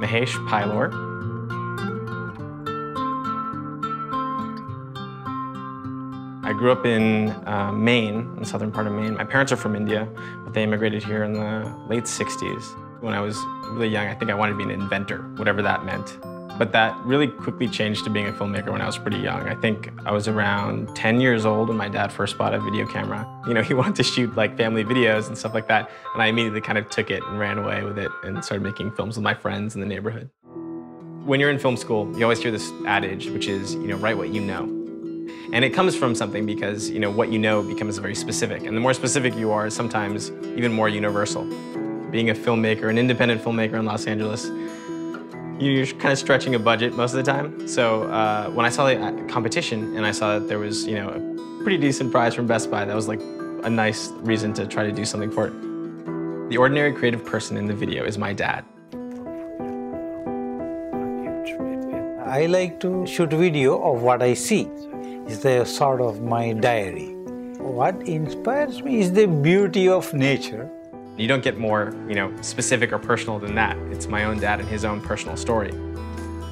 Mahesh Pailoor. I grew up in uh, Maine, in the southern part of Maine. My parents are from India, but they immigrated here in the late 60s. When I was really young, I think I wanted to be an inventor, whatever that meant. But that really quickly changed to being a filmmaker when I was pretty young. I think I was around 10 years old when my dad first bought a video camera. You know, he wanted to shoot like family videos and stuff like that. And I immediately kind of took it and ran away with it and started making films with my friends in the neighborhood. When you're in film school, you always hear this adage, which is, you know, write what you know. And it comes from something because, you know, what you know becomes very specific. And the more specific you are, sometimes even more universal. Being a filmmaker, an independent filmmaker in Los Angeles, you're kind of stretching a budget most of the time. So uh, when I saw the uh, competition and I saw that there was, you know, a pretty decent prize from Best Buy, that was like a nice reason to try to do something for it. The ordinary creative person in the video is my dad. I like to shoot video of what I see. It's the sort of my diary. What inspires me is the beauty of nature. You don't get more, you know, specific or personal than that. It's my own dad and his own personal story.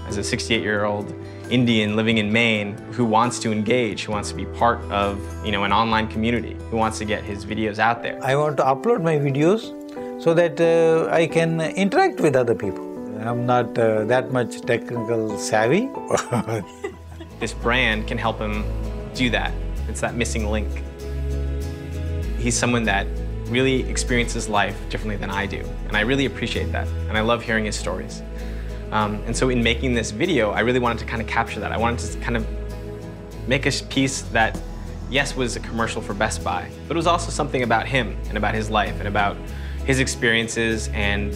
As a 68-year-old Indian living in Maine who wants to engage, who wants to be part of, you know, an online community, who wants to get his videos out there. I want to upload my videos so that uh, I can interact with other people. I'm not uh, that much technical savvy. this brand can help him do that. It's that missing link. He's someone that really experiences life differently than I do, and I really appreciate that, and I love hearing his stories. Um, and so in making this video, I really wanted to kind of capture that. I wanted to kind of make a piece that, yes, was a commercial for Best Buy, but it was also something about him and about his life and about his experiences and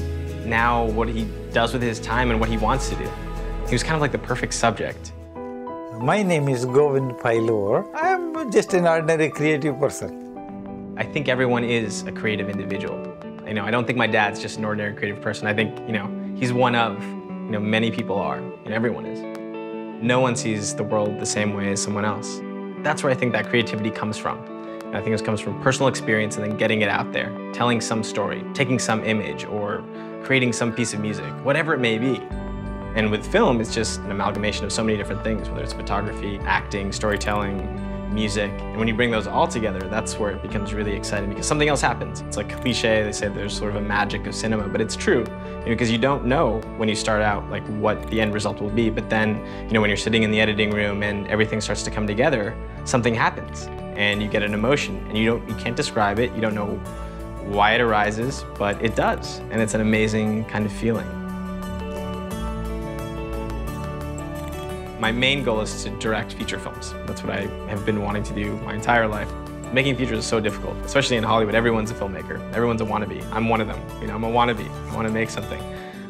now what he does with his time and what he wants to do. He was kind of like the perfect subject. My name is Govind Pailoor. I'm just an ordinary creative person. I think everyone is a creative individual. You know, I don't think my dad's just an ordinary creative person. I think, you know, he's one of, you know, many people are, and everyone is. No one sees the world the same way as someone else. That's where I think that creativity comes from. And I think it comes from personal experience and then getting it out there, telling some story, taking some image, or creating some piece of music, whatever it may be. And with film, it's just an amalgamation of so many different things, whether it's photography, acting, storytelling, music. And when you bring those all together, that's where it becomes really exciting because something else happens. It's like cliche, they say there's sort of a magic of cinema, but it's true because you, don't know when you start out like what the end result will be. But then, you know, when you're sitting in the editing room and everything starts to come together, something happens and you get an emotion and you don't, you can't describe it. You don't know why it arises, but it does. And it's an amazing kind of feeling. My main goal is to direct feature films. That's what I have been wanting to do my entire life. Making features is so difficult, especially in Hollywood. Everyone's a filmmaker. Everyone's a wannabe. I'm one of them. You know, I'm a wannabe. I want to make something.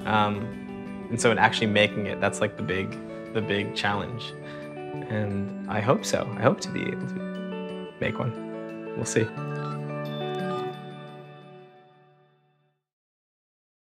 Um, and so in actually making it, that's like the big, the big challenge. And I hope so. I hope to be able to make one. We'll see.